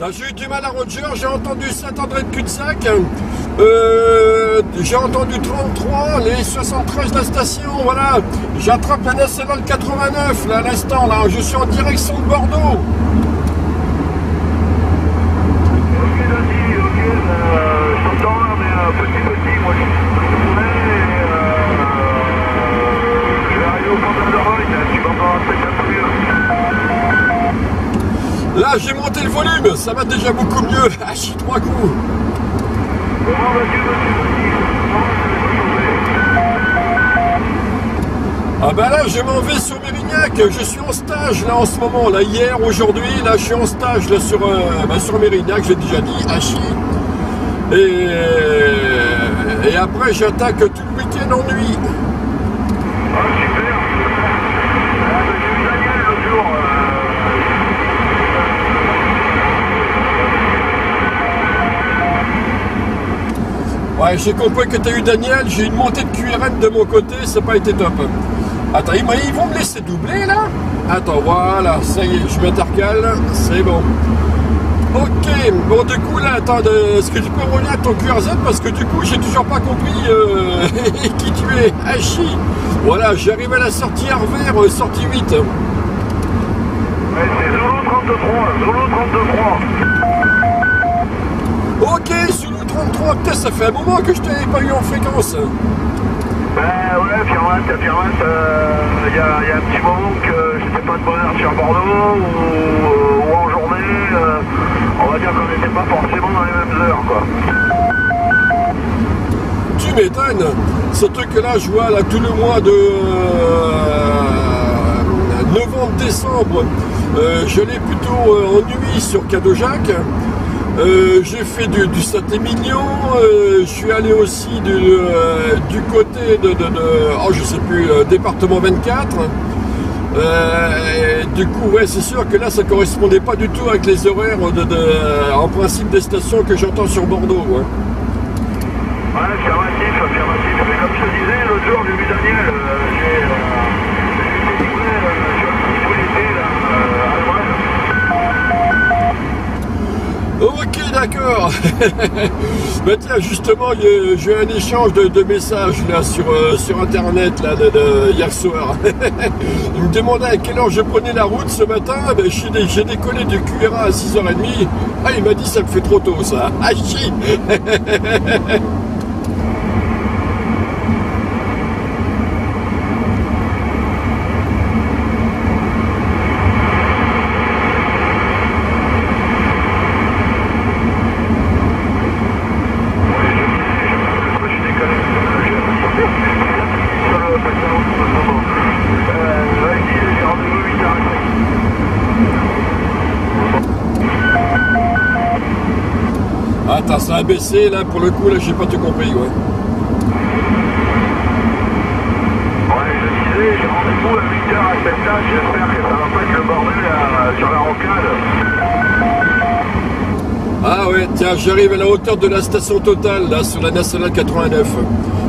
J'ai eu du mal à Roger, j'ai entendu Saint-André de Cul-de-Sac, euh, j'ai entendu 33, les 73 de la station, voilà. J'attrape la nationale 89 là à l'instant, là, je suis en direction de Bordeaux. Déjà beaucoup mieux. Ah, je trois coups. Ah bah là, je m'en vais sur Mérignac. Je suis en stage là en ce moment. Là, hier, aujourd'hui, là, je suis en stage là sur, euh, bah, sur Mérignac. J'ai déjà dit, Hachi. Et, et après, j'attaque tout le week-end en nuit. Ouais, j'ai compris que tu as eu Daniel, j'ai une montée de QRM de mon côté, ça n'a pas été top. Attends, ils vont me laisser doubler là? Attends, voilà, ça y est, je m'intercale, c'est bon. Ok, bon du coup là, attends, est-ce que tu peux revenir à ton QRZ parce que du coup j'ai toujours pas compris euh, qui tu es, Hachi. Voilà, j'arrive à la sortie Arvers, euh, sortie 8. Ouais, c'est Zulu 33, Zulu 33. Ok, Zulu 33, putain, ça fait un moment que je t'avais pas eu en fréquence. Ben ouais, Pierre Pierre il y, a, y, a un petit moment que j'étais pas de bonne heure sur Bordeaux ou, en journée, euh, on va dire qu'on n'était pas forcément dans les mêmes heures quoi. Tu m'étonnes, ce truc-là, je vois là tout le mois de euh, novembre-décembre, euh, je l'ai plutôt en nuit sur Cadeau Jacques. Euh, j'ai fait du, du Saint-Émilion, euh, je suis allé aussi euh, du côté de, oh je sais plus, département 24. du coup, ouais, c'est sûr que là, ça correspondait pas du tout avec les horaires en principe des stations que j'entends sur Bordeaux. Ouais, ouais Ok, d'accord. bah tiens, justement, j'ai eu un échange de, messages là sur, euh, sur internet là, de, hier soir. Il me demandait à quelle heure je prenais la route ce matin. Ben, j'ai décollé du QRA à 6h30. Ah, il m'a dit ça me fait trop tôt ça. Ah, chi ça a baissé là pour le coup là j'ai pas tout compris ouais. Ouais je disais j'ai rendez-vous à 8h à cette tâche, j'espère que ça va pas être le bordel euh, sur la rocade. Ah ouais tiens j'arrive à la hauteur de la station totale là sur la nationale 89.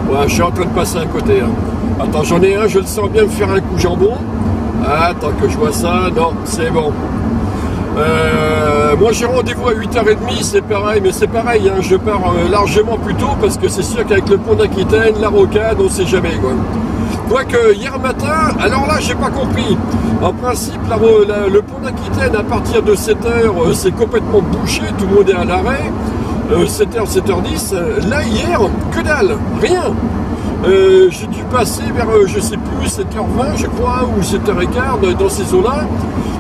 Ouais je suis en train de passer à côté. Hein. Attends j'en ai un, je le sens bien me faire un coup jambon. attends que je vois ça, non c'est bon. Euh, moi j'ai rendez-vous à 8h30, c'est pareil, mais c'est pareil, hein, je pars euh, largement plus tôt parce que c'est sûr qu'avec le pont d'Aquitaine, la rocade, on sait jamais quoi. Quoique hier matin, alors là j'ai pas compris. En principe, le pont d'Aquitaine à partir de 7h euh, c'est complètement bouché, tout le monde est à l'arrêt. 7h, 7h10. Là hier, que dalle, rien. J'ai dû passer vers, je sais plus, 7h20 je crois, ou 7h15 dans ces eaux-là.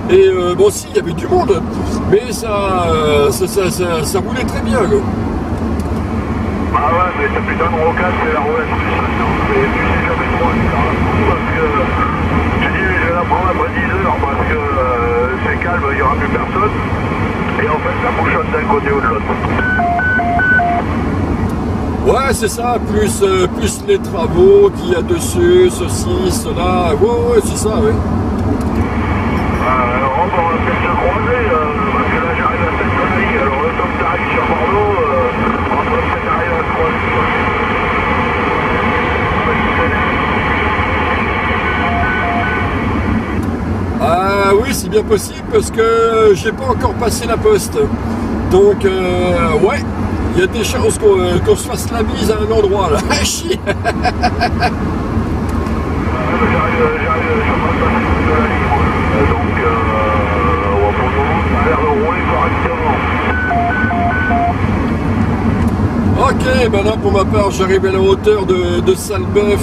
Et euh, bon, si, il y avait du monde, mais ça, ça, ça, ça, roulait très bien. Là. Ah ouais, mais ça putain de rocade, c'est la roulette Et puis c'est jamais trop parce que je dis, je vais la prendre après 10 heures parce que euh, c'est calme, il n'y aura plus personne. Et en fait, ça bouchonne d'un côté ou de l'autre. Ouais, c'est ça, plus, euh, plus les travaux qu'il y a dessus, ceci, cela. Ouais, ouais, c'est ça, oui. Alors, on va peut-être se croiser, euh, parce que là j'arrive à cette connerie. Alors, le temps que t'arrives sur Bordeaux, euh, on va peut-être arriver à se croiser. Ah oui, c'est bien possible parce que j'ai pas encore passé la poste. Donc, euh, ouais, il y a des chances qu'on se fasse la bise à un endroit là. Chier euh. Ok, ben là pour ma part j'arrive à la hauteur de, de Salbeuf,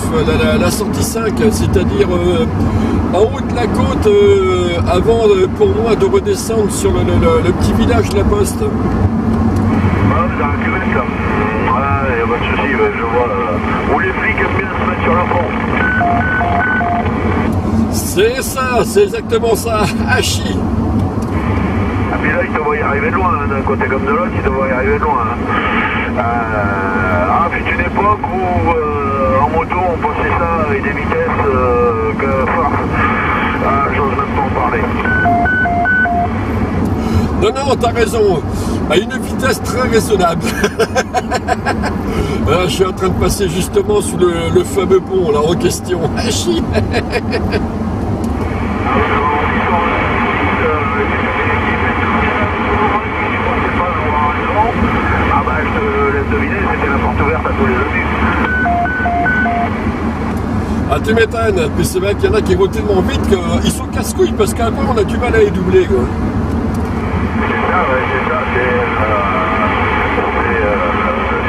la, sortie 5, c'est-à-dire euh, en haut de la côte euh, avant euh, pour moi de redescendre sur le- le petit village de la Poste. Voilà, vous avez un cuvette là. Ouais, y a pas de souci, ouais, je vois. euh, Où les flics aiment bien se mettre sur la pente. C'est ça, c'est exactement ça, Hachi Ah, puis là, il te voit y arriver de loin, hein, d'un côté comme de l'autre, il te voit y arriver de loin. hein. Euh, ah, puis une époque où euh, en moto on passait ça avec des vitesses euh, que force. Ah, j'ose même pas en parler. Non, non, t'as raison, à une vitesse très raisonnable. Ah, je suis en train de passer justement sous le, le fameux pont là en question, Ah, euh. Ah tu m'étonnes, puis c'est vrai qu'il y en a qui roulent tellement vite qu'ils sont casse-couilles parce qu'après on a du mal à les doubler quoi. C'est ça, ouais, c'est ça, c'est euh, euh,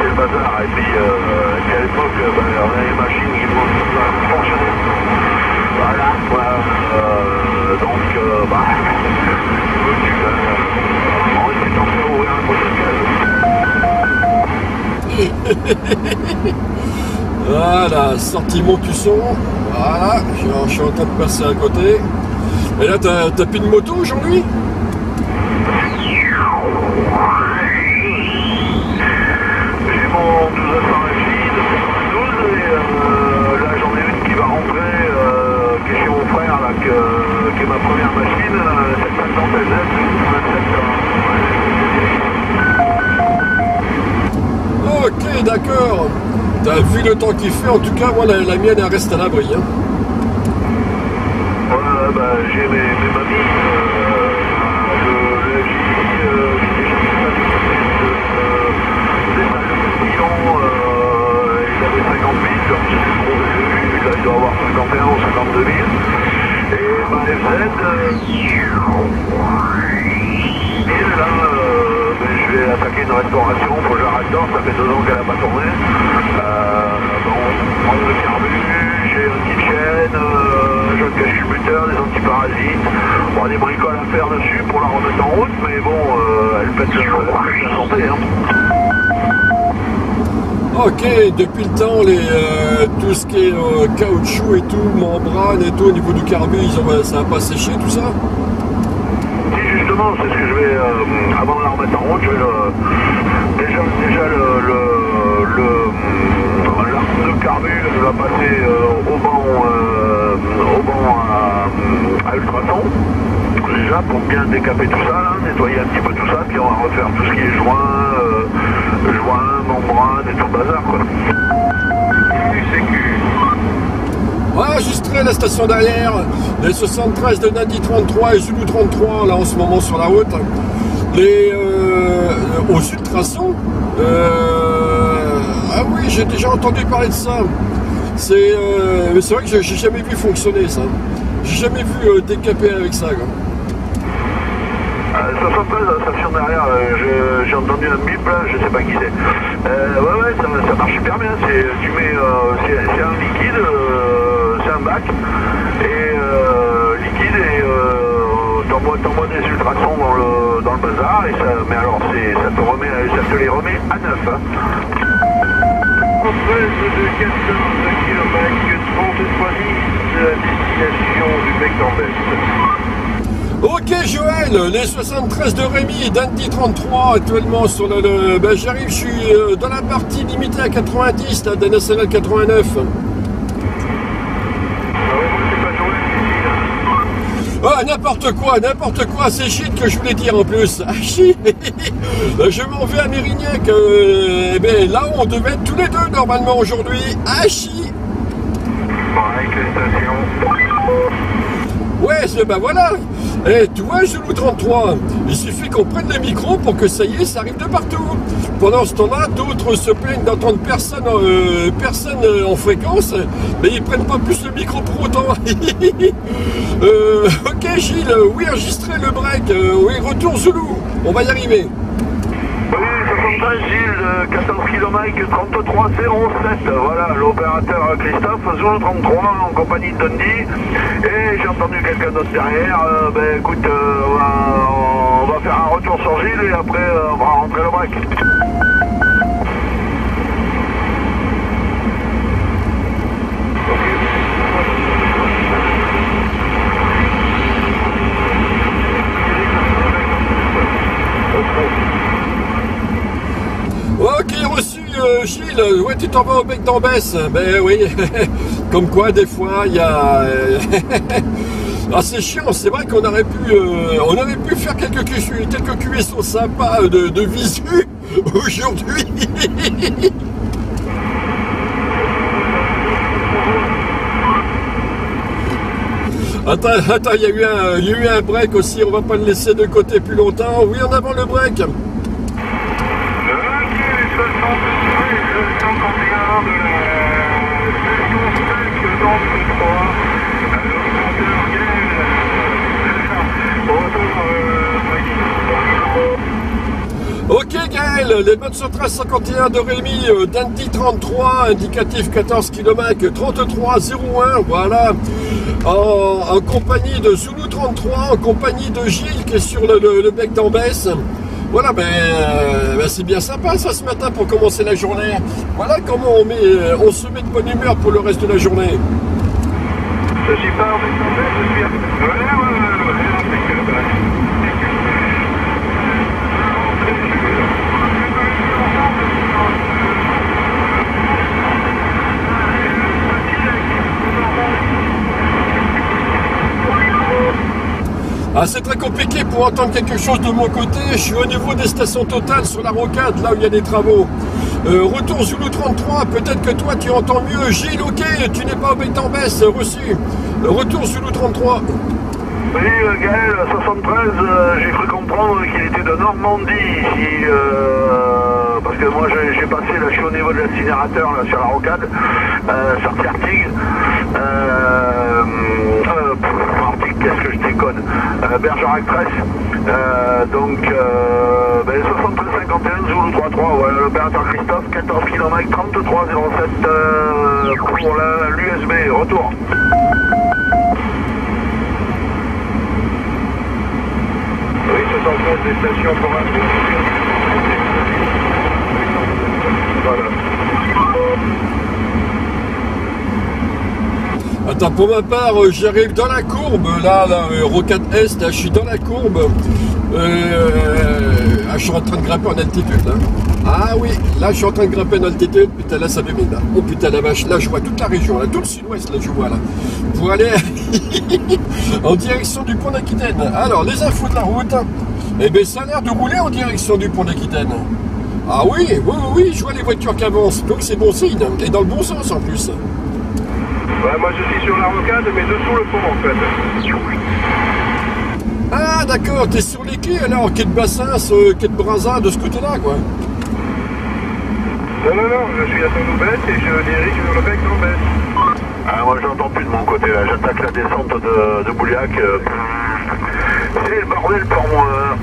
le bazar. Et puis, euh, puis à l'époque, euh, bah, on a les machines qui vont fonctionner. Voilà, voilà. Euh, donc, euh, bah, euh, on était en train d'ouvrir un potentiel. Voilà, sortie Montusson. Voilà, je, suis en train de passer à côté. Et là, t'as plus de moto aujourd'hui? D'accord. Vu le temps qu'il fait, en tout cas, moi, la, la mienne, elle reste à l'abri. Hein. Ouais, bah, j'ai mes, mes mamies, euh, le, le J, euh, j'étais chez euh, des salles de millions, euh, il avait 50 000, comme je l'ai trouvé, là il doit avoir 51 ou 52 000. Et ma FZ, euh, là, euh, ben, je vais attaquer une restauration, ça fait deux ans qu'elle n'a pas tourné. Euh, bon, prendre le carbu, j'ai une petite chaîne, euh, j'ai un cache-buteur, des antiparasites, bon, des bricoles à faire dessus pour la remettre en route, mais bon, euh, elle pète, elle pète la santé. Hein. Ok, depuis le temps, les, euh, tout ce qui est euh, caoutchouc et tout, membrane et tout, au niveau du carbu, ils ont, ça n'a pas séché tout ça? Justement, c'est ce que je vais, euh, avant de la remettre en route, je vais le- déjà, déjà le, le, le, euh, l'arme de carbu, je vais passer euh, au banc, au banc à, à ultrason. Déjà pour bien décaper tout ça, là, nettoyer un petit peu tout ça, puis on va refaire tout ce qui est joint, joint, membrane et tout le bazar quoi. Enregistré la station derrière, les 73 de Nadi 33 et Zulu 33, là en ce moment sur la route. Les euh, aux ultrasons. euh, ah oui, j'ai déjà entendu parler de ça. C'est euh, vrai que j'ai jamais vu fonctionner ça. J'ai jamais vu euh, décaper avec ça. Quoi. Euh, 73, la station derrière, euh, j'ai entendu un bip là, je sais pas qui c'est. Euh, ouais, ouais, ça, marche super bien. C'est, euh, un liquide, et euh, liquide, et euh, t'envoies, des ultrasons dans le, dans le bazar, et ça, mais alors c'est, ça te remet, ça te les remet à neuf. Hein. 13 de 14 km, 33 de la destination du bec d'Ambest. Ok Joël, les 73 de Rémi, Dandy 33 actuellement sur le... le- ben, J'arrive, je suis euh, dans la partie limitée à 90, là, des nationales 89. Ah ouais, moi c'est pas Joël n'importe quoi, n'importe quoi, c'est shit que je voulais dire en plus. Ah, shit Je m'en vais à Mérignac. euh, eh ben, là, on devait être tous les deux normalement aujourd'hui. Ah, Ouais, ben voilà. Et tu vois, Zoulou 33, il suffit qu'on prenne le micro pour que ça y est, ça arrive de partout. Pendant ce temps-là, d'autres se plaignent d'entendre personne, euh, personne en fréquence, mais ils prennent pas plus le micro pour autant. euh, ok Gilles, oui, enregistrez le break. oui, retour Zoulou. On va y arriver. 73 Gilles, 14 km 3307. Voilà, l'opérateur Christophe, Zoulou 33 en compagnie de Dundee. Et j'ai entendu quelqu'un d'autre derrière. Euh, ben écoute, euh, on, va, on, va, faire un retour sur Gilles et après euh, on va rentrer le break. Ok, reçu euh, Gilles, ouais tu t'en vas au bec d'Ambès, ben oui, comme quoi des fois il y a... ah c'est chiant, c'est vrai qu'on aurait pu euh, on aurait pu faire quelques, quelques QSO sympas de, visu aujourd'hui. Attends, attends, il y, a eu un, y a eu un break aussi, on va pas le laisser de côté plus longtemps. Oui, en avant le break. Ok Gaël, les bonnes sur 1351 de Rémi, euh, Dandy 33, indicatif 14 km 3301, voilà, en, compagnie de Zulu 33, en compagnie de Gilles qui est sur le, bec d'Ambès. Voilà, ben, euh, ben, c'est bien sympa ça ce matin pour commencer la journée. Voilà comment on, met, euh, on se met de bonne humeur pour le reste de la journée. Pas en je suis... Ah, c'est très compliqué pour entendre quelque chose de mon côté. Je suis au niveau des stations totales sur la rocade, là où il y a des travaux. Euh, retour Zulu 33, peut-être que toi tu entends mieux. Gilles, ok, tu n'es pas au en baisse, reçu. Euh, retour Zulu 33. Oui, euh, Gaël, 73, j'ai cru comprendre qu'il était de Normandie ici. parce que moi j'ai passé, je suis au niveau de l'incinérateur sur la rocade, sortie Artigue. Qu'est-ce que je déconne euh, Bergerac 13 euh, donc euh, ben, 7351 Zulu 33 voilà l'opérateur Christophe 14 km 3307 euh, pour l'USB retour. Oui 73 des stations pour un voilà Attends, pour ma part, euh, j'arrive dans la courbe, là, là euh, Est, je suis dans la courbe. Euh, ah, je suis en train de grimper en altitude, là. Ah oui, là, je suis en train de grimper en altitude. Putain, là, ça domine, là. Oh putain, la vache, là, je vois toute la région, là, tout le sud-ouest, là, je vois, là. Pour aller en direction du pont d'Aquitaine. Alors, les infos de la route. Eh bien, ça a l'air de rouler en direction du pont d'Aquitaine. Ah oui, oui, oui, oui, je vois les voitures qui avancent, donc c'est bon signe, et dans le bon sens en plus. Ouais, moi je suis sur la rocade, mais dessous le pont en fait. Ah d'accord, t'es sur les quais alors, quai de Bassin, ce quai de Brazza, de ce côté-là quoi. Non, non, non, je suis à Tonoubès et je dirige vers le bec d'Ambès. Ah, moi j'entends plus de mon côté là, j'attaque la descente de, de Bouliac. Euh, c'est le bordel pour moi.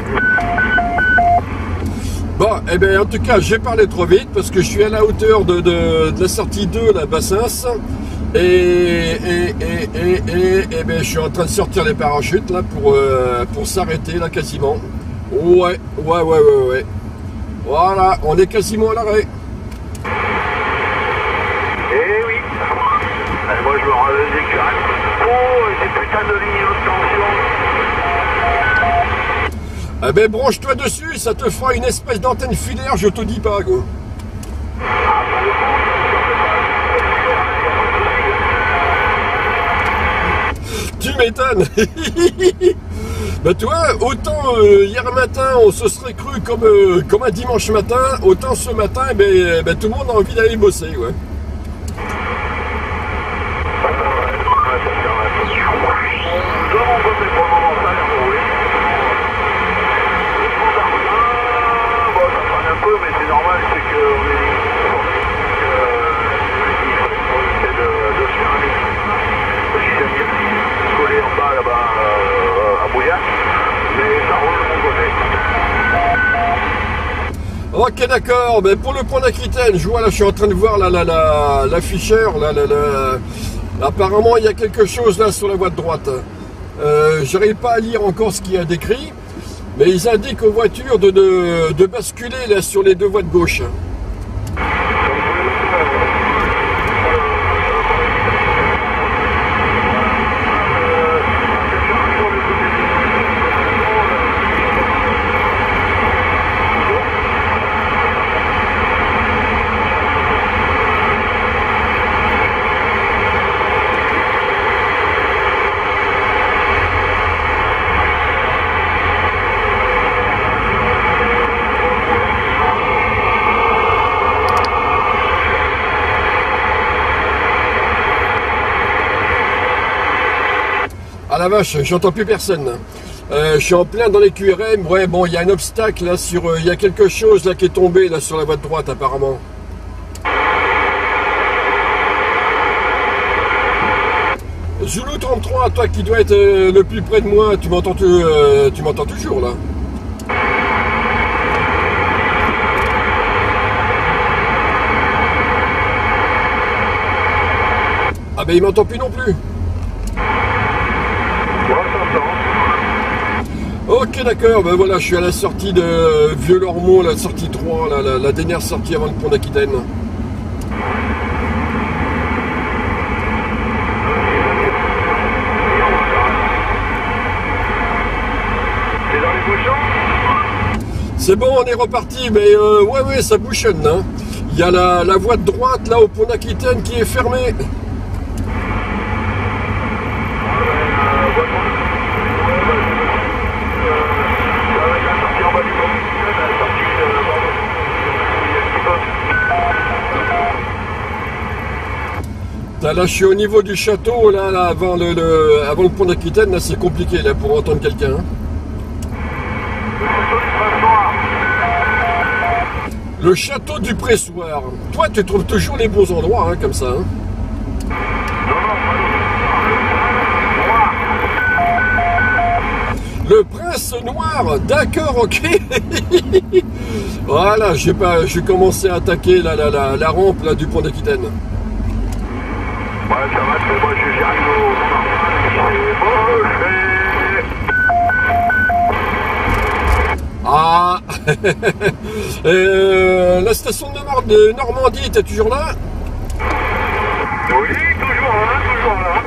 Bon, eh bien, en tout cas, j'ai parlé trop vite parce que je suis à la hauteur de, de, de la sortie 2, la Bassins. Et, et, et, et, et, ben, je suis en train de sortir les parachutes là pour, euh, pour s'arrêter là quasiment. Ouais, ouais, ouais, ouais, ouais. Voilà, on est quasiment à l'arrêt. Eh oui. Et moi je me rends des Oh, ces putains de lignes de tension. Eh ben branche-toi dessus, ça te fera une espèce d'antenne filaire, je te dis pas quoi. Tu m'étonnes Bah toi, autant euh, hier matin on se serait cru comme, euh, un dimanche matin, autant ce matin, eh ben, eh ben, tout le monde a envie d'aller bosser, ouais. Ok d'accord, mais pour le pont d'Aquitaine, je vois là, je suis en train de voir là, l'afficheur, là, là, apparemment il y a quelque chose là sur la voie de droite. Euh, J'arrive pas à lire encore ce qu'il y a décrit, mais ils indiquent aux voitures de, de basculer là sur les deux voies de gauche. La vache, j'entends plus personne. Euh, je suis en plein dans les QRM. Ouais, bon, il y a un obstacle là sur. Euh, il y a quelque chose là qui est tombé là sur la voie de droite apparemment. Zulu 33, toi qui dois être euh, le plus près de moi, tu m'entends tu m'entends toujours là Ah ben il m'entend plus non plus. Ok d'accord, ben voilà, je suis à la sortie de Vieux-Lormont, la sortie 3, la, dernière sortie avant le pont d'Aquitaine. C'est bon, on est reparti, mais euh, ouais, ouais, ça bouchonne. Hein. Il y a la, la voie de droite là au pont d'Aquitaine qui est fermée. Là, je suis au niveau du château, là, avant, le, pont d'Aquitaine, là, c'est compliqué là, pour entendre quelqu'un. Hein. Le château du pressoir. Toi, tu trouves toujours les bons endroits, hein, comme ça. Hein. Le prince noir, d'accord, ok. voilà, j'ai pas, j'ai commencé à attaquer la, la rampe là, du pont d'Aquitaine. Ouais, ça va, c'est moi, j'arrive au Ah euh, La station de, de Normandie, t'es toujours là? Oui, toujours là, toujours là.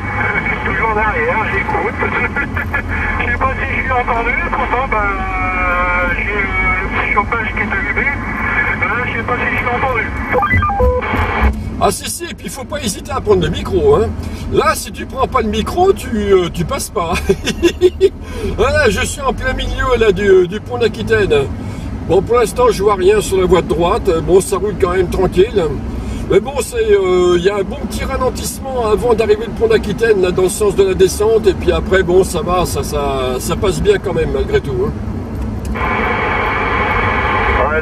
toujours derrière, j'écoute. je sais pas si je suis entendu, pourtant, ben, j'ai le petit chauffage qui est allumé. Euh, je sais pas si je suis entendu. Ah si si, et puis il faut pas hésiter à prendre le micro. Hein. Là, si tu prends pas le micro, tu, euh, tu passes pas. je suis en plein milieu là du, du pont d'Aquitaine. Bon, pour l'instant, je vois rien sur la voie de droite. Bon, ça roule quand même tranquille. Mais bon, c'est, euh, il y a un bon petit ralentissement avant d'arriver le pont d'Aquitaine dans le sens de la descente. Et puis après, bon, ça va, ça passe bien quand même malgré tout. Hein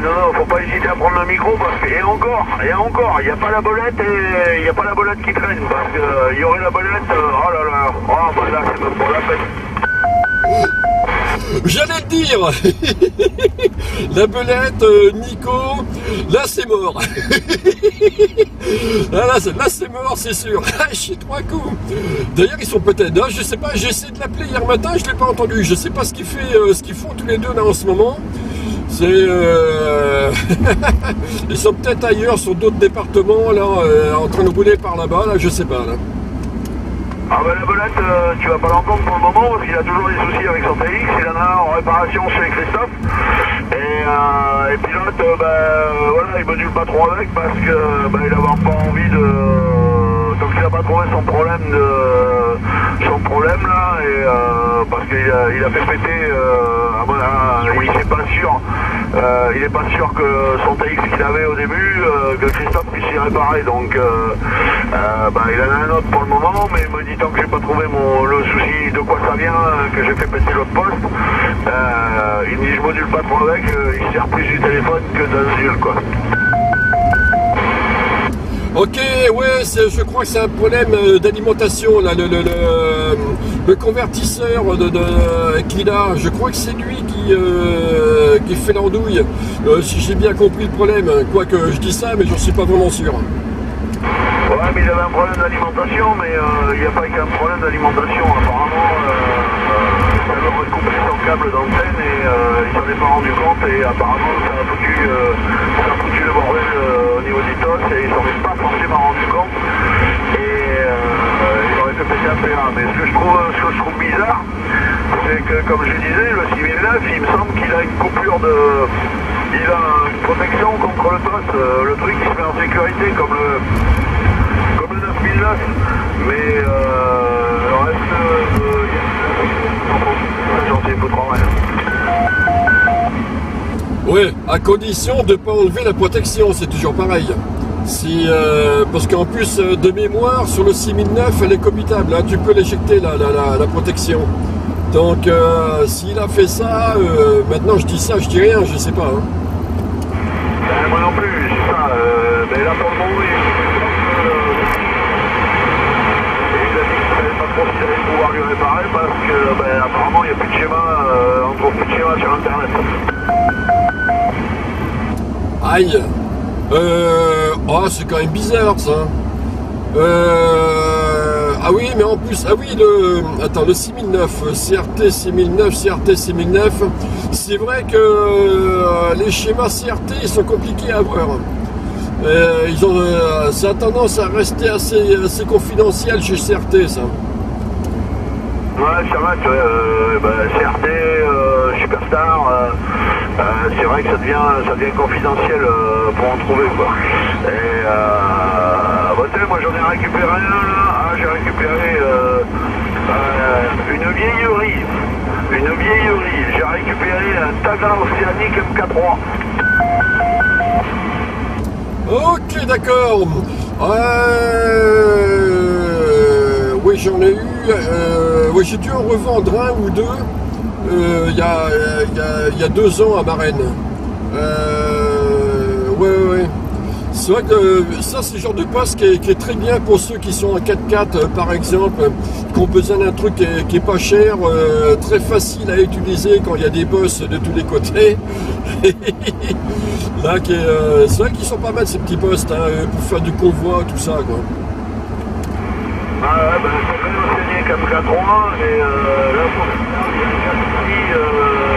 non, non, faut pas hésiter à prendre le micro parce y a encore, a encore, il n'y a pas la bolette et il n'y a pas la bolette qui traîne parce qu'il euh, y aurait la bolette, euh, oh là là, oh bah là c'est même pour la peine. J'allais le dire La belette, euh, Nico, là c'est mort ah, Là, là c'est mort, c'est sûr J'ai trois coups D'ailleurs, ils sont peut-être... là, je sais pas, j'ai essayé de l'appeler hier matin, je ne l'ai pas entendu. Je sais pas ce ce qu'ils font tous les deux là en ce moment. C'est, euh... ils sont peut-être ailleurs sur d'autres départements là, euh, en train de rouler par là-bas, là, je sais pas là. Ah bah la belette, euh, tu vas pas l'entendre pour le moment parce qu'il a toujours des soucis avec son TX, il en a en réparation chez Christophe. Et, euh, et pilote, euh, bah, voilà, il module pas trop avec parce que bah, il n'a pas envie de. N'a pas trouvé son problème de son problème là et parce qu'il a, il a fait péter à mon il n'est pas sûr, euh, il n'est pas sûr que son TX qu'il avait au début, euh, que Christophe puisse y réparer. Donc, euh, bah, il en a un autre pour le moment, mais il me dit tant que j'ai pas trouvé mon, le souci de quoi ça vient, que j'ai fait péter l'autre poste, il me dit je module pas trop avec, il sert plus du téléphone que d'un zul quoi. Ok, ouais, je crois que c'est un problème euh, d'alimentation, là, le, le, convertisseur de, qu'il a, je crois que c'est lui qui, euh, euh, qui fait l'andouille. Euh, si j'ai bien compris le problème, quoique je dis ça, mais j'en suis pas vraiment sûr. Ouais, mais il avait un problème d'alimentation, mais il n'y a pas qu'un problème d'alimentation. Apparemment, ça leur a coupé son câble d'antenne et il s'en est pas rendu compte. Et apparemment, ça a foutu, au niveau du TOS et ils s'en est pas forcément rendu compte. Et il aurait fait péter un PA. Mais ce que je trouve, ce que je trouve bizarre, c'est que, comme je disais, le 6009, il me semble qu'il a une coupure de... Il a une protection contre le TOS, le truc qui se met en sécurité comme le, comme le 9009. Mais euh, le reste, euh, j'en sais pas trop rien. Oui, à condition de ne pas enlever la protection, c'est toujours pareil. Si, euh, parce qu'en plus, euh, de mémoire, sur le 6009, elle est commutable. Hein, tu peux l'éjecter, la, la, la, protection. Donc, euh, s'il a fait ça, maintenant je dis ça, je dis rien, je sais pas. Hein. Ben, moi non plus, c'est ça. Euh, mais là, pour le moment, il, euh, et il a allait pouvoir lui réparer parce que, ben, apparemment, il n'y a plus de schéma, euh, on trouve plus de schéma sur Internet. Aïe euh, Oh, c'est quand même bizarre ça. Euh, ah oui, mais en plus, ah oui, le, attends, le 6009, CRT 6009, CRT 6009, c'est vrai que euh, les schémas CRT, ils sont compliqués à avoir. Euh, ils ont, euh, ça a tendance à rester assez, assez confidentiel chez CRT, ça. Ouais, tu vois, euh, bah, CRT, euh, Superstar, euh, euh, c'est vrai que ça devient, ça devient confidentiel pour en trouver, quoi. Et, bah, moi j'en ai récupéré un, là, Ah, j'ai récupéré une vieillerie, une vieillerie, j'ai récupéré un Taga Océanique MK3. Ok, d'accord. Euh, oui, j'en ai eu. Euh, j'ai dû en revendre un ou deux euh, il y, y a- deux ans à Marraine. Euh, ouais, ouais. C'est vrai que ça, c'est le genre de poste qui est, très bien pour ceux qui sont en 4x4, euh, par exemple, qui ont besoin d'un truc qui est, pas cher, très facile à utiliser quand il y a des bosses de tous les côtés. Là, c'est vrai qu'ils sont pas mal ces petits postes hein, pour faire du convoi, tout ça. Ah ben, c'est quand même Océanique MK3, et euh, là, pour faire, il y a un Galaxy, euh,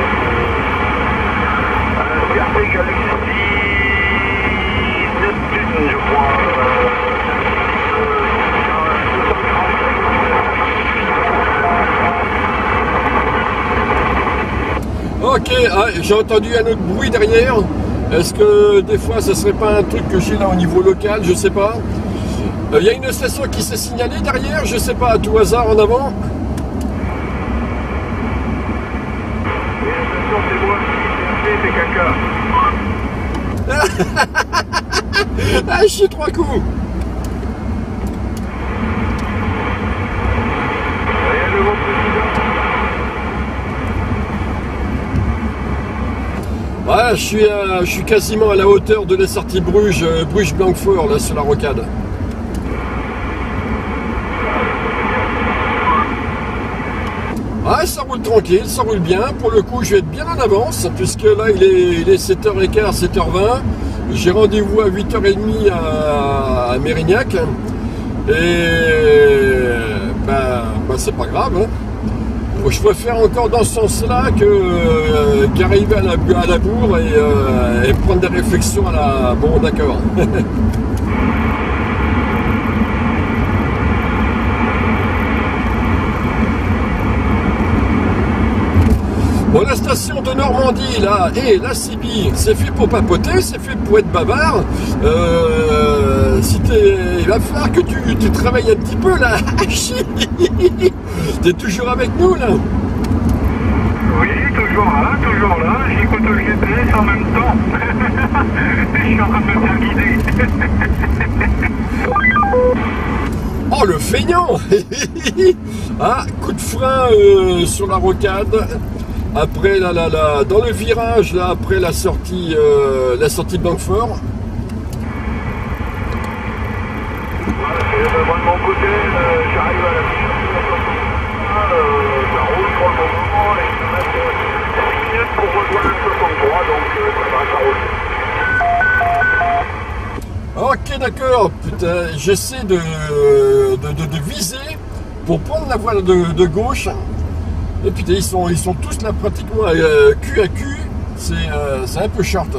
Galaxy Neptune, je crois. Ok, ah, j'ai entendu un autre bruit derrière. Est-ce que des fois, ce serait pas un truc que j'ai là au niveau local Je sais pas. Euh, Il y a une station qui s'est signalée derrière, je sais pas, à tout hasard en avant. Ah, j'ai trois coups. Ouais, je suis, à- je suis quasiment à la hauteur de la sortie Bruges, euh, Bruges-Blanquefort, là, sur la rocade. Ouais, ça roule tranquille, ça roule bien. Pour le coup, je vais être bien en avance, puisque là, il est, il est 7h15, 7h20. J'ai rendez-vous à 8h30 à, Mérignac. Et ben, ben, c'est pas grave. hein. Je préfère encore dans ce sens-là euh, qu'arriver à la, à la bourre et, euh, et prendre des réflexions à la. Bon, d'accord. Bon, la station de Normandie, là, et la CB, c'est fait pour papoter, c'est fait pour être bavard. Euh, si t'es, il va falloir que tu, tu travailles un petit peu, là. T'es toujours avec nous, là? Oui, toujours là, toujours là. J'écoute le GPS en même temps. Je suis en train de me faire guider. Oh, le feignant Ah, coup de frein euh, sur la rocade. Après, là, là, là, dans le virage, là, après la sortie, euh, la sortie de Blanquefort. Ok d'accord, putain j'essaie de, de, de, viser pour prendre la voie de gauche et putain, ils sont, ils sont tous là pratiquement euh, cul à cul. C'est euh, un peu short.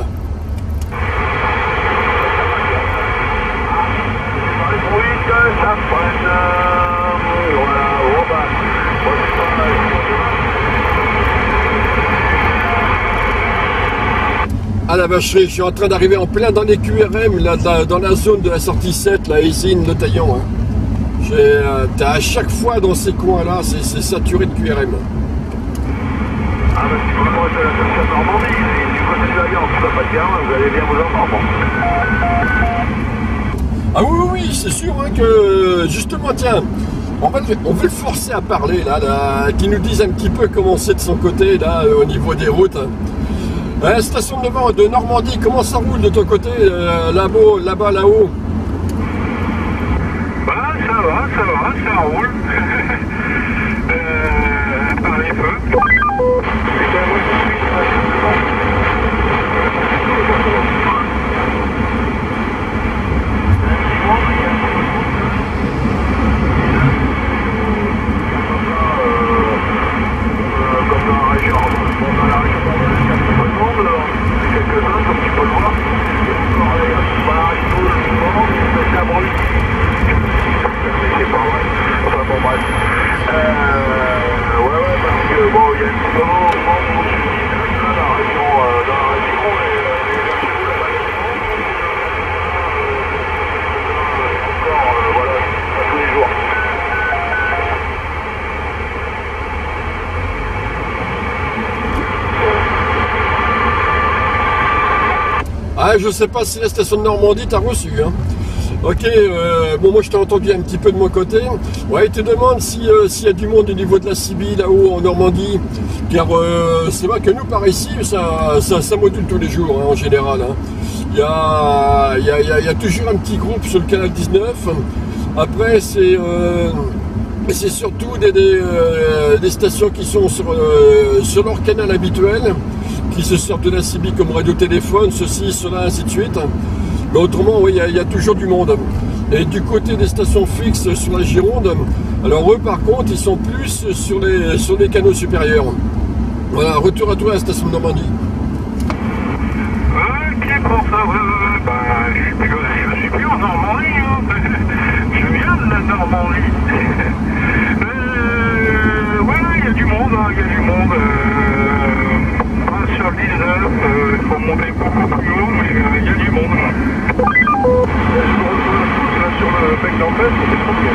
à la vacherie. Je suis en train d'arriver en plein dans les QRM, là, dans la zone de la sortie 7, là, ici, de Taillon. Hein. Euh, à chaque fois dans ces coins-là, c'est saturé de QRM. Ah, bah, si à la Normandie, du côté de la gare, tout va pas de vous allez bien vous entendre. Ah oui, oui, c'est sûr hein, que, justement, tiens, on va, on veut le forcer à parler, là, là qui nous dise un petit peu comment c'est de son côté, là, au niveau des routes. Euh, station de, de Normandie, comment ça roule de ton côté, euh, là-bas, là-haut? Va, ça va, ça roule. euh, par les feux. comme dans la région, dans la région quelques-uns, comme tu peux le voir. Et encore, il y a pas tout le monde, mais ça brûle. Ouais, ouais, parce que bon, il y a un petit moment où je dans la région, dans la région, et chez vous là-bas, encore, voilà, tous les jours. Ah, je sais pas si la station de Normandie t'a reçu. Hein. Ok, euh, bon moi je t'ai entendu un petit peu de mon côté. Ouais, il te demande euh, s'il y a du monde au niveau de la Sibylle là-haut en Normandie. Car euh, c'est vrai que nous par ici, ça, ça, module tous les jours hein, en général. Hein. Il y, a, y, a, toujours un petit groupe sur le canal 19. Après c'est surtout des, des, stations qui sont sur, sur leur canal habituel qui se sortent de la CB comme radio-téléphone, ceci, cela, ainsi de suite. Autrement, oui, il y, a toujours du monde. Et du côté des stations fixes sur la Gironde, alors eux par contre, ils sont plus sur les, sur les canaux supérieurs. Voilà, retour à toi à la station de Normandie. Ok, pour ça, ouais, ouais, bah, je, je, suis plus en Normandie, hein. je viens de la Normandie. euh, ouais, il y a du monde, hein, il y a du monde. Euh, sur 19, euh, il faut monter beaucoup plus haut, mais euh, il y a du monde. Sur le bec d'en face, c'est trop bien.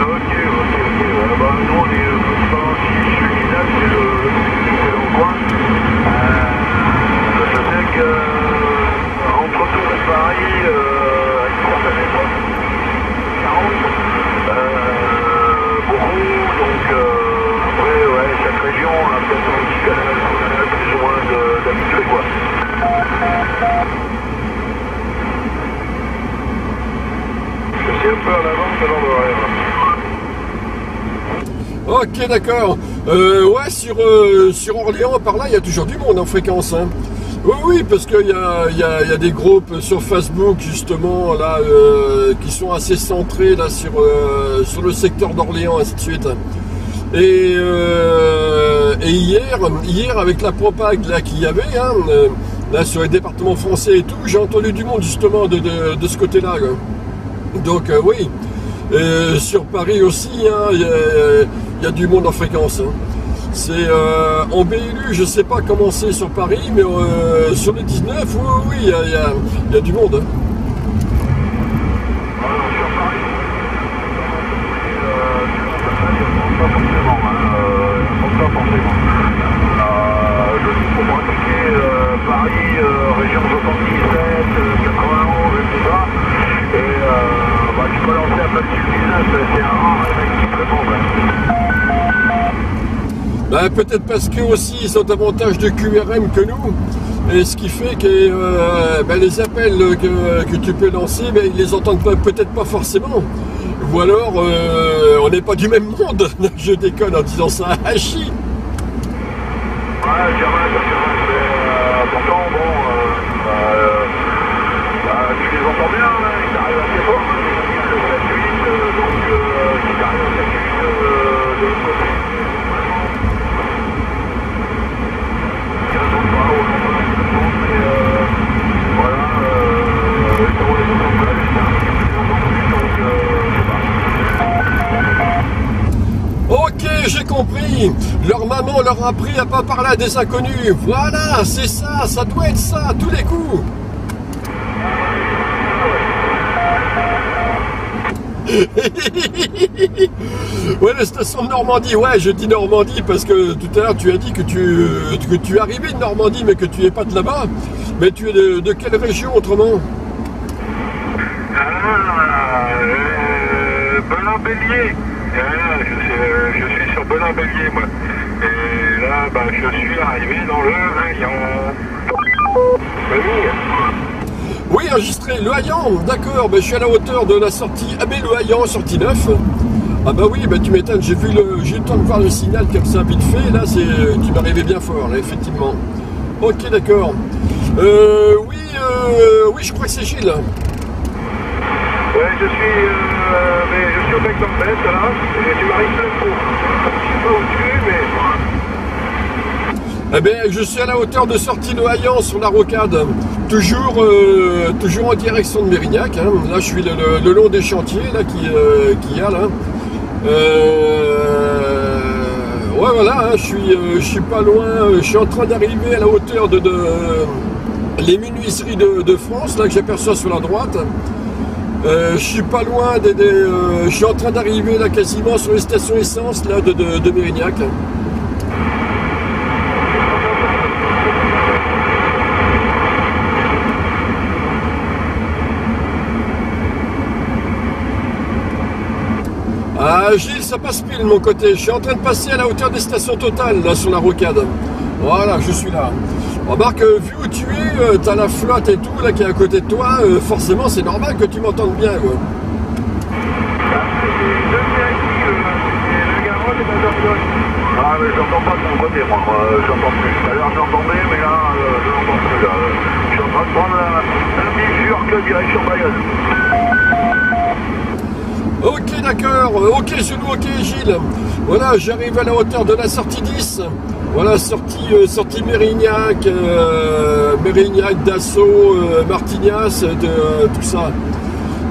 Ok, ok, ok. Ouais, bah, nous on est euh, pas si je suis là, c'est le, c'est le coin. Euh, je sais que euh, entre Tours et Paris, euh, avec combien d'époque 40 euh, beaucoup, donc euh, après, ouais, chaque région a peut-être un petit canal, un canal plus ou moins d'habitué, quoi. Je suis un peu en avance avant de rêve. Ok, d'accord. Euh, ouais, sur, euh, sur Orléans, par là, il y a toujours du monde en fréquence. Hein. Oui, oui, parce qu'il y a, y, des groupes sur Facebook, justement, euh, qui sont assez centrés sur, le secteur d'Orléans, ainsi de suite. Et, hier, hier, avec la propague là qu'il y avait, hein, sur les départements français et tout, j'ai entendu du monde justement de, ce côté-là. Donc oui, sur Paris aussi, hein, il y, a du monde en fréquence. Hein. C'est euh, en BLU, je sais pas comment c'est sur Paris, mais euh, sur le 19, oui, oui, il y a, du monde. Hein. pas forcément. Hein, euh, pas forcément. Euh, je suis pour pratiquer euh, Paris, euh, région 77, 91 et tout ça. Et bah, tu peux lancer un peu de c'est un rare mec qui répond. Bah, peut-être parce que aussi ils ont davantage de QRM que nous. Et ce qui fait que euh, bah, les appels que, tu peux lancer, bah, ils les entendent peut-être pas forcément. Ou alors, euh, on n'est pas du même monde. Je déconne en disant ça à chi. Ouais, c'est vrai, c'est vrai. Mais euh, pourtant, bon, euh, bien, là, il arrive assez fort. Le 7-8, euh, donc euh, il arrive au 7-8 euh, de l'autre côté. Il y a un autre pas, au nombre de secondes, mais euh, voilà, euh, ça roule les autres là, il y a un petit peu plus longtemps que lui, donc euh, je sais pas. J'ai compris. Leur maman leur a appris à pas parler à des inconnus. Voilà, c'est ça, ça doit être ça, tous les coups. ouais, la station de Normandie. Ouais, je dis Normandie parce que tout à l'heure tu as dit que tu, que tu arrivais de Normandie mais que tu n'es pas de là-bas. Mais tu es de, quelle région autrement? Ah, euh, sur Belin-Bélier, moi. Et là, bah, je suis arrivé dans le rayon. Oui. Enregistré. Le Hayan, d'accord. Je suis à la hauteur de la sortie. Ah, mais le Hayan, sortie 9. Ah, bah oui, bah, tu m'étonnes. J'ai vu le, j'ai eu le temps de voir le signal comme ça, vite fait. Là, c'est, tu m'arrivais bien fort, là, effectivement. Ok, d'accord. Euh, oui, euh, oui, je crois que c'est Gilles. Ouais, je suis, euh, mais je suis au bec d'Ambès, là. Et tu m'arrives plein pot. Je sais pas où tu es, mais... Eh bien, je suis à la hauteur de sortie de Hayan sur la rocade, toujours, euh, toujours en direction de Mérignac. hein. Là, je suis le, long des chantiers là qui, euh, qu'il y a là. Euh, ouais, voilà, hein, je suis, je suis pas loin. Je suis en train d'arriver à la hauteur de, les menuiseries de France là que j'aperçois sur la droite. Euh, je suis pas loin des, euh, je suis en train d'arriver là quasiment sur les stations essence là de Mérignac. Ah Gilles, ça passe pile de mon côté. Je suis en train de passer à la hauteur des stations totales, là, sur la rocade. Voilà, je suis là. Remarque, euh, vu où tu es, euh, t'as la flotte et tout, là, qui est à côté de toi, euh, forcément, c'est normal que tu m'entendes bien, quoi. Ah mais j'entends pas de mon côté moi, j'entends plus. Tout à l'heure j'entendais mais là je n'entends plus là. Je suis en train de prendre un bifurque direction Bayonne. Ok, d'accord. Ok, genou, ok, Gilles. Voilà, j'arrive à la hauteur de la sortie 10. Voilà, sortie, euh, sortie Mérignac, euh, Mérignac, Dassault, euh, Martignas, de, tout ça.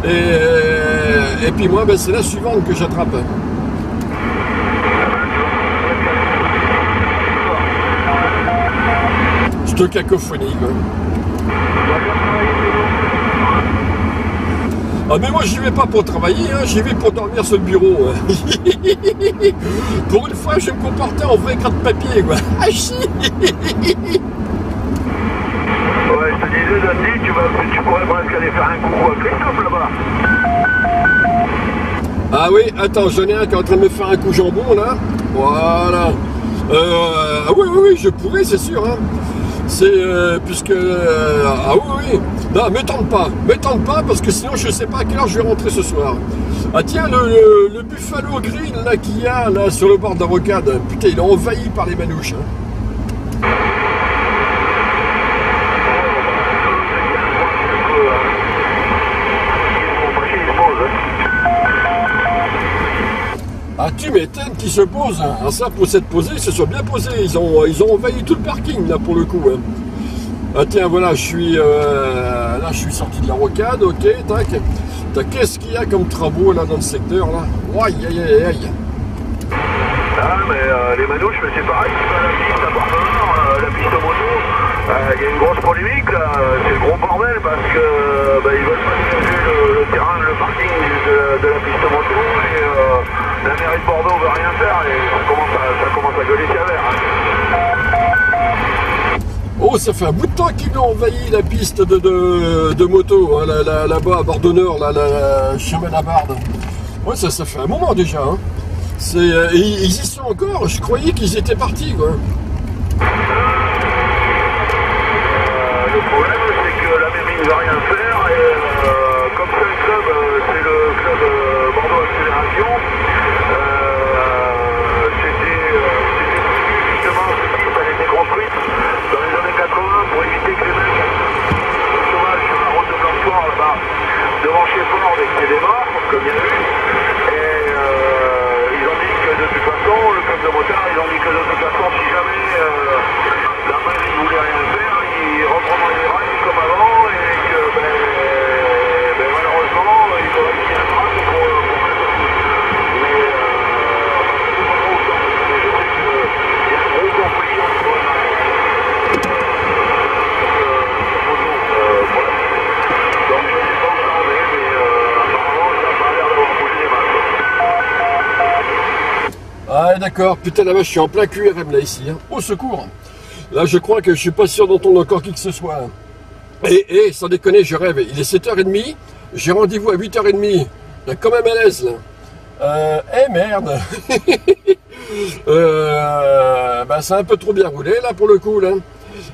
Et, et puis moi, ben, c'est la suivante que j'attrape. C'est une cacophonie. Ah mais moi j'y vais pas pour travailler, hein, j'y vais pour dormir sur le bureau. hein. pour une fois je me comporter en vrai gratte-papier quoi. Ouais je te disais Dandy, tu, vas, tu pourrais presque aller faire un coucou à Christophe là-bas. Ah oui, attends, j'en ai un qui est en train de me faire un coup jambon là. Voilà. Euh, ah oui, oui, oui, je pourrais, c'est sûr. Hein. C'est euh, puisque. euh, ah oui, oui. Non, m'étonne pas. M'étonne pas parce que sinon je sais pas à quelle heure je vais rentrer ce soir. Ah tiens, le, Buffalo Grill là qu'il y a là sur le bord de la rocade. Putain, il est envahi par les manouches. hein. Ils vont pas chier, ils se posent. hein. Ah, tu m'étonnes qu'ils se posent. Hein? Ah, ça, pour s'être posés, ils se sont bien posés. Ils ont, ils ont envahi tout le parking, là, pour le coup. hein. Ah, tiens, voilà, je suis, euh, là, je suis sorti de la rocade, ok, tac. Tac, Qu'est-ce qu'il y a comme travaux, là, dans le secteur, là? Aïe, aïe, aïe, aïe. Ah mais euh, les manouches, mais c'est pareil, la piste à euh, la piste moto. Il y a une grosse polémique là, c'est le gros bordel parce que bah, ils veulent pas dégager le, le terrain, le parking de, la piste moto et la mairie de Bordeaux veut rien faire et ça commence à, ça commence à gueuler sévère. hein. Oh, ça fait un bout de temps qu'ils ont envahi la piste de, de, de moto, hein, là- là- là-bas, à Bordonneur, là, là, chemin la Barde. Ouais, ça, ça fait un moment déjà. Hein. C'est, euh, ils, y sont encore, je croyais qu'ils étaient partis, quoi. Euh, le problème c'est que la mairie ne veut rien faire et euh, comme c'est un club, c'est le club Bordeaux Accélération, que le si jamais... Euh, d'accord. Putain, la vache, je suis en plein QRM là, ici. hein. Au secours. Là, je crois que je suis pas sûr d'entendre encore qui que ce soit. Et, et, sans déconner, je rêve. Il est 7h30. J'ai rendez-vous à 8h30. Là, quand même à l'aise. Euh, eh merde. euh, bah, c'est un peu trop bien roulé, là, pour le coup, là.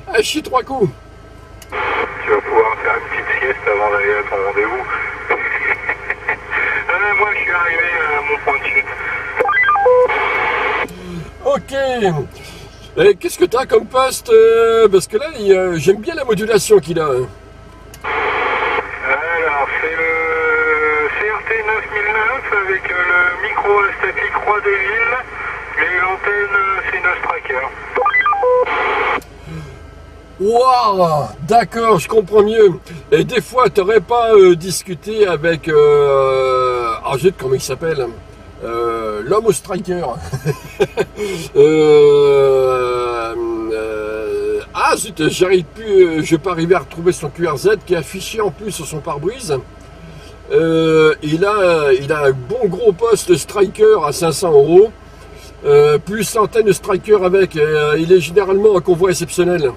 Ah, chie trois coups. Tu vas pouvoir faire une petite sieste avant d'aller à ton rendez-vous. Euh, moi, je suis arrivé à mon point de chute. Ok. Et qu'est-ce que tu as comme poste euh, Parce que là, il, j'aime bien la modulation qu'il a. hein. Alors, c'est le CRT 9009 avec euh, le micro statique Roi des Villes et l'antenne euh, c'est une Striker. Waouh D'accord, je comprends mieux. Et des fois, tu n'aurais pas euh, discuté avec... Euh, ah, comment il s'appelle Euh, L'homme au striker. Euh, euh, ah, j'arrive plus... je vais pas arriver à retrouver son QRZ qui est affiché en plus sur son pare-brise. Euh, il, a, un bon gros poste striker à 500 euros. Euh, plus l'antenne striker avec. Euh, il est généralement en convoi exceptionnel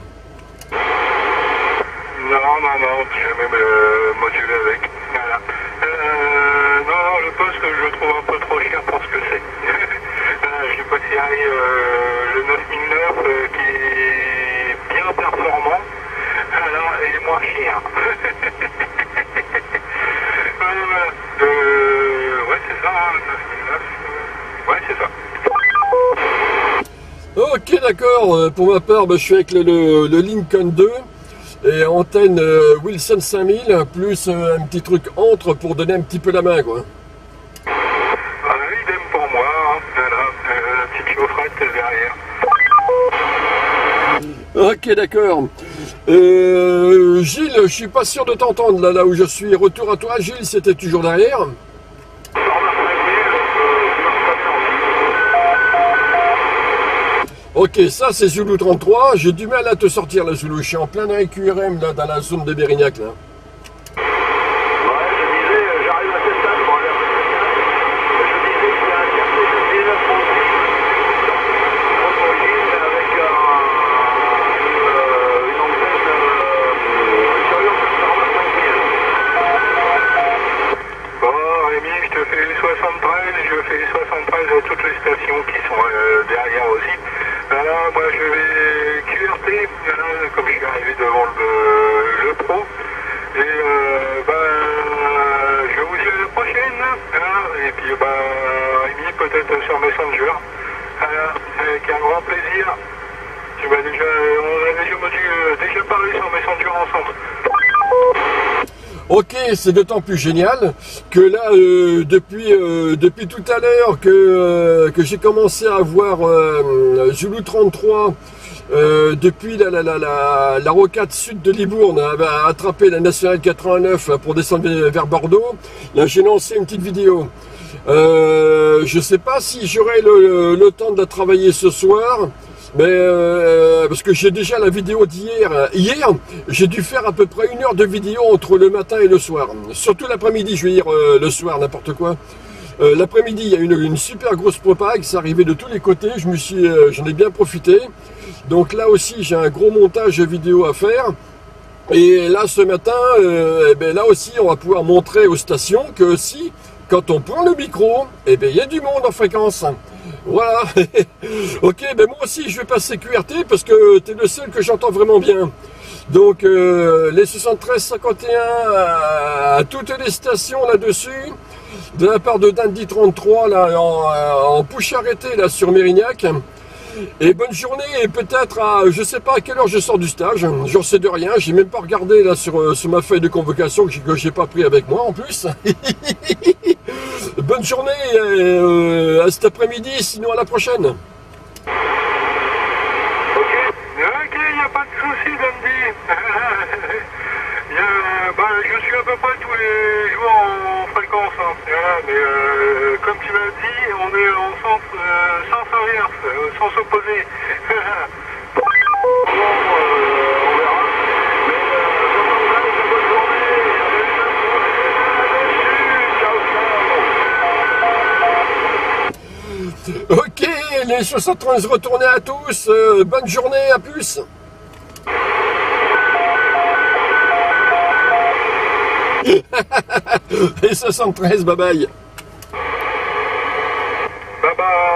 me moduler avec. Voilà. Euh, non, non, le poste, je le trouve un peu trop cher pour ce que c'est. Voilà, J'ai préféré euh, le 9009 euh, qui est bien performant. Alors, et moins cher. voilà, voilà. Euh, ouais, c'est ça, hein, le 9009. euh, Ouais, c'est ça. Ok, d'accord. Euh, Pour ma part, bah, je suis avec le, le- le Lincoln 2 et antenne euh, Wilson 5000 plus euh, un petit truc entre pour donner un petit peu la main, quoi. Ah, idem pour moi, hein. la petite chaufferette derrière. Ok, d'accord. Euh, Gilles, je suis pas sûr de t'entendre là, là où je suis. Retour à toi, Gilles, c'était toujours derrière. Ok, ça c'est Zulu 33. J'ai du mal à te sortir la Zulu. Je suis en plein dans QRM là, dans la zone de Bérignac là. Ouais, je disais, euh, j'arrive à cette table, moi, vers le Je disais qu'il y a un café de 19 prototype avec un, une, euh, une antenne euh, extérieure de 45 000. Bon, Rémi, je te fais les 73, je fais les 73 à toutes les stations qui sont euh, derrière aussi. Voilà, moi je vais QRT, voilà, comme je suis arrivé devant le, le pro. Et euh, ben, je vous dis à la prochaine. hein, et puis ben, Rémi, peut-être sur Messenger. Voilà, avec un grand plaisir. Tu m'as déjà, on a déjà, euh, déjà parlé sur Messenger ensemble. Ok, c'est d'autant plus génial que là, euh, depuis, euh, depuis tout à l'heure que, euh, que j'ai commencé à voir euh, Zulu 33 euh, depuis la, rocade sud de Libourne a, a attrapé la nationale 89 là, pour descendre vers Bordeaux. J'ai lancé une petite vidéo. Euh, je sais pas si j'aurai le, temps de la travailler ce soir. Mais euh, parce que j'ai déjà la vidéo d'hier. Hier, j'ai dû faire à peu près une heure de vidéo entre le matin et le soir. Surtout l'après-midi, je veux dire le soir, n'importe quoi. L'après-midi, il y a une, une super grosse propague, ça arrivait de tous les côtés. Je me suis, j'en ai bien profité. Donc là aussi, j'ai un gros montage vidéo à faire. Et là, ce matin, euh, eh ben, là aussi, on va pouvoir montrer aux stations que si, quand on prend le micro, eh ben, il y a du monde en fréquence. Voilà. ok, ben moi aussi, je vais passer QRT parce que tu es le seul que j'entends vraiment bien. Donc, euh, les 73-51 à, à toutes les stations là-dessus, de la part de Dandy 33, là, en, en push arrêté, là, sur Mérignac. Et bonne journée et peut-être à je sais pas à quelle heure je sors du stage, j'en sais de rien, j'ai même pas regardé là sur, euh, ma feuille de convocation que j'ai- pas pris avec moi en plus. bonne journée euh, à cet après-midi, sinon à la prochaine Dandy. Il y a- bah, je suis à peu près tous les jours en fréquence, hein. Voilà, mais euh, comme tu m'as dit, on est en sens, euh, sens inverse, euh, sens opposé. bon, euh, on verra. Mais euh, bonne journée. Allez, ciao, ciao. Ok, les Allez, 73 retournez à tous. Euh, bonne journée, à plus. Et 73, bye bye. Bye bye.